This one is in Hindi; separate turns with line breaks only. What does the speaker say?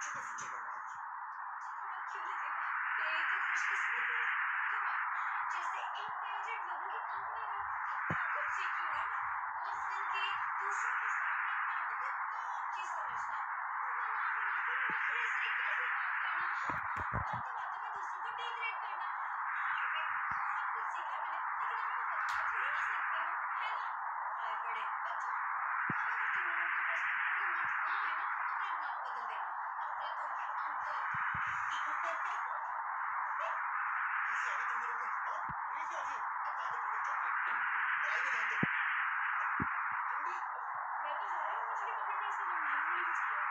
Çok hafifçe dolandı. Thank you. इसे अभी तुम लोगों को
हाँ इसे अभी अब वहाँ पे प्रोडक्ट चॉकलेट पढ़ाई पे ध्यान दो तुम भी
मैं तो जा रही हूँ मुझे कभी नहीं इसके लिए मैंने नहीं कुछ किया